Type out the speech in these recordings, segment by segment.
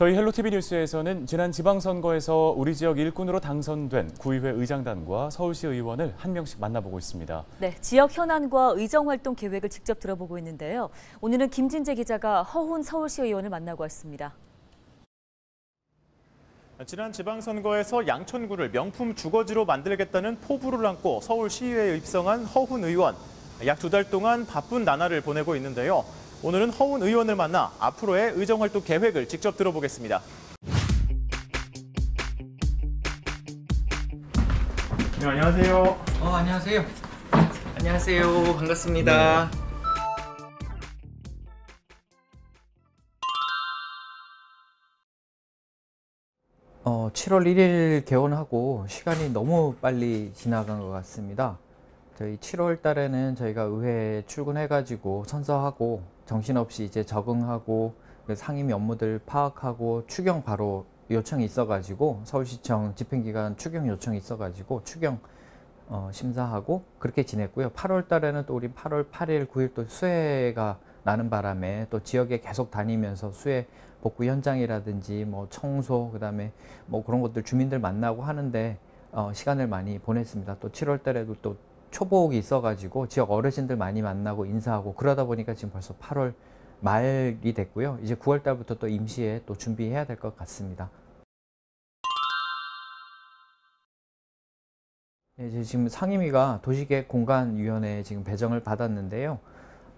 저희 헬로티비 뉴스에서는 지난 지방선거에서 우리 지역 일꾼으로 당선된 구의회 의장단과 서울시 의원을 한 명씩 만나보고 있습니다. 네, 지역 현안과 의정 활동 계획을 직접 들어보고 있는데요. 오늘은 김진재 기자가 허훈 서울시 의원을 만나고 왔습니다. 지난 지방선거에서 양천구를 명품 주거지로 만들겠다는 포부를 안고 서울시의회에 입성한 허훈 의원. 약 두 달 동안 바쁜 나날을 보내고 있는데요. 오늘은 허훈 의원을 만나 앞으로의 의정활동 계획을 직접 들어보겠습니다. 네, 안녕하세요. 어, 안녕하세요. 안녕하세요. 반갑습니다. 어, 7월 1일 개원하고 시간이 너무 빨리 지나간 것 같습니다. 저희 7월 달에는 저희가 의회에 출근해가지고 선서하고 정신없이 이제 적응하고 그 상임위 업무들 파악하고 추경 바로 요청이 있어가지고 서울시청 집행기관 추경 요청이 있어가지고 추경 어, 심사하고 그렇게 지냈고요. 8월 달에는 또 우리 8월 8일, 9일 또 수해가 나는 바람에 또 지역에 계속 다니면서 수해 복구 현장이라든지 뭐 청소 그다음에 뭐 그런 것들 주민들 만나고 하는데 어, 시간을 많이 보냈습니다. 또 7월 달에도 또 초복이 있어가지고 지역 어르신들 많이 만나고 인사하고 그러다 보니까 지금 벌써 8월 말이 됐고요. 이제 9월 달부터 또 임시에 또 준비해야 될 것 같습니다. 네, 이제 지금 상임위가 도시계획 공간위원회에 지금 배정을 받았는데요.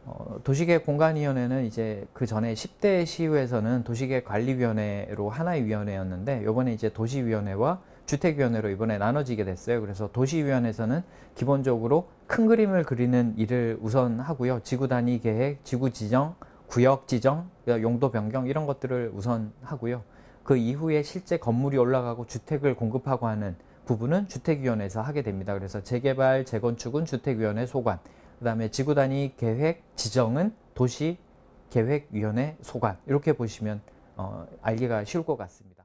어, 도시계획 공간위원회는 이제 그 전에 10대 시의회에서는 도시계획 관리위원회로 하나의 위원회였는데 이번에 이제 도시위원회와 주택위원회로 이번에 나눠지게 됐어요. 그래서 도시위원회에서는 기본적으로 큰 그림을 그리는 일을 우선 하고요. 지구 단위 계획, 지구 지정, 구역 지정, 용도 변경 이런 것들을 우선 하고요. 그 이후에 실제 건물이 올라가고 주택을 공급하고 하는 부분은 주택위원회에서 하게 됩니다. 그래서 재개발, 재건축은 주택위원회 소관, 그 다음에 지구 단위 계획 지정은 도시 계획위원회 소관 이렇게 보시면 어, 알기가 쉬울 것 같습니다.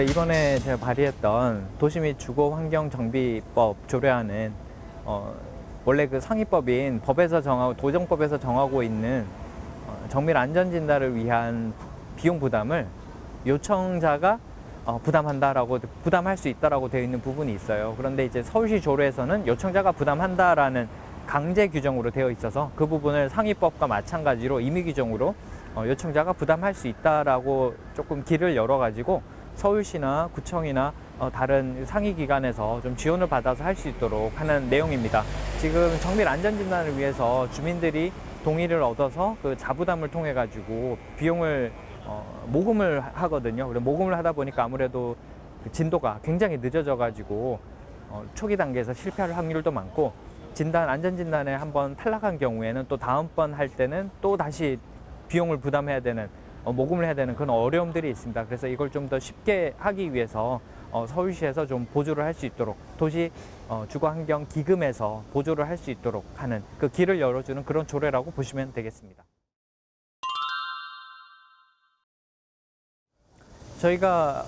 네, 이번에 제가 발의했던 도시 및 주거 환경 정비법 조례안은 어, 원래 그 상위법인 법에서 정하고 도정법에서 정하고 있는 어, 정밀 안전 진단을 위한 비용 부담을 요청자가 어, 부담한다라고 부담할 수 있다라고 되어 있는 부분이 있어요. 그런데 이제 서울시 조례에서는 요청자가 부담한다라는 강제 규정으로 되어 있어서 그 부분을 상위법과 마찬가지로 임의 규정으로 어, 요청자가 부담할 수 있다라고 조금 길을 열어 가지고 서울시나 구청이나 어, 다른 상위 기관에서 좀 지원을 받아서 할 수 있도록 하는 내용입니다. 지금 정밀 안전 진단을 위해서 주민들이 동의를 얻어서 그 자부담을 통해 가지고 비용을 어, 모금을 하거든요. 그래 모금을 하다 보니까 아무래도 그 진도가 굉장히 늦어져 가지고 어, 초기 단계에서 실패할 확률도 많고 진단 안전 진단에 한번 탈락한 경우에는 또 다음번 할 때는 또 다시 비용을 부담해야 되는 어, 모금을 해야 되는 그런 어려움들이 있습니다. 그래서 이걸 좀 더 쉽게 하기 위해서 어, 서울시에서 좀 보조를 할 수 있도록 도시 어, 주거환경 기금에서 보조를 할 수 있도록 하는 그 길을 열어주는 그런 조례라고 보시면 되겠습니다. 저희가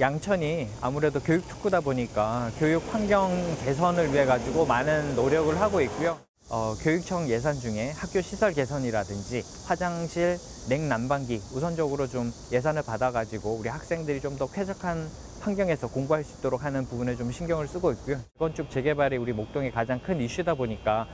양천이 아무래도 교육 특구다 보니까 교육 환경 개선을 위해 가지고 많은 노력을 하고 있고요. 어, 교육청 예산 중에 학교 시설 개선이라든지 화장실, 냉난방기 우선적으로 좀 예산을 받아가지고 우리 학생들이 좀 더 쾌적한 환경에서 공부할 수 있도록 하는 부분에 좀 신경을 쓰고 있고요. 건축 재개발이 우리 목동의 가장 큰 이슈다 보니까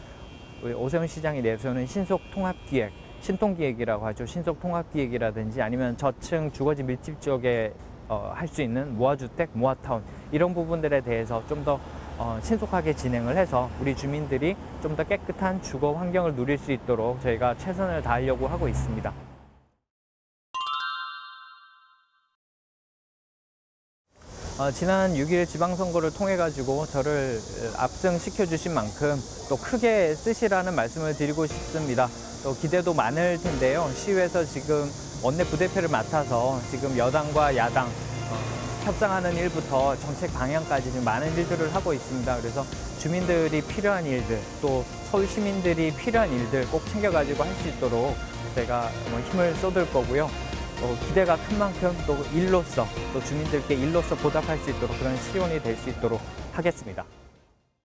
우리 오세훈 시장이 내세우는 신속 통합 기획, 신통 기획이라고 하죠. 신속 통합 기획이라든지 아니면 저층 주거지 밀집 지역에 어, 할 수 있는 모아주택, 모아타운 이런 부분들에 대해서 좀더 어, 신속하게 진행을 해서 우리 주민들이 좀 더 깨끗한 주거 환경을 누릴 수 있도록 저희가 최선을 다하려고 하고 있습니다. 어, 지난 6일 지방선거를 통해 가지고 저를 압승시켜 주신 만큼 또 크게 쓰시라는 말씀을 드리고 싶습니다. 또 기대도 많을 텐데요. 시위에서 지금 원내 부대표를 맡아서 지금 여당과 야당 협상하는 일부터 정책 방향까지 좀 많은 일들을 하고 있습니다. 그래서 주민들이 필요한 일들 또 서울 시민들이 필요한 일들 꼭 챙겨가지고 할 수 있도록 제가 뭐 힘을 쏟을 거고요. 또 기대가 큰 만큼 또 일로서 또 주민들께 일로서 보답할 수 있도록 그런 시원이 될 수 있도록 하겠습니다.